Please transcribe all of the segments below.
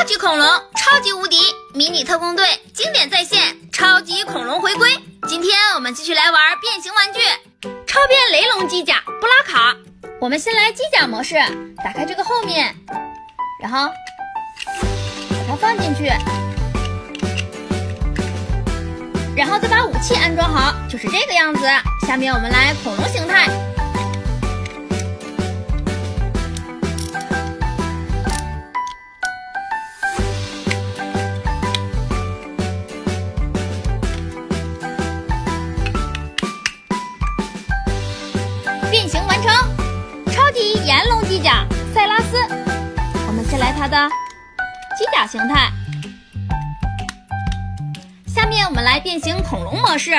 超级恐龙，超级无敌，迷你特工队经典再现，超级恐龙回归。今天我们继续来玩变形玩具，超变雷龙机甲布拉卡。我们先来机甲模式，打开这个后面，然后把它放进去，然后再把武器安装好，就是这个样子。下面我们来恐龙形态。先来它的机甲形态，下面我们来变形恐龙模式。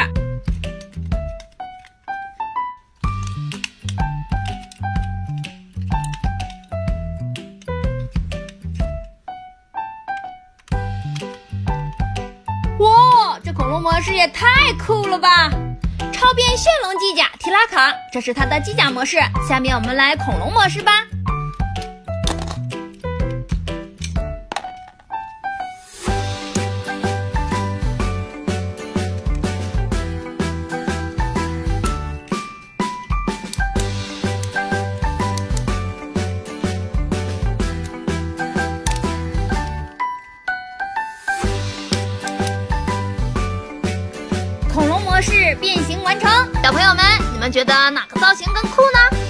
哇，这恐龙模式也太酷了吧！超变炫龙机甲提拉卡，这是它的机甲模式。下面我们来恐龙模式吧。式变形完成，小朋友们，你们觉得哪个造型更酷呢？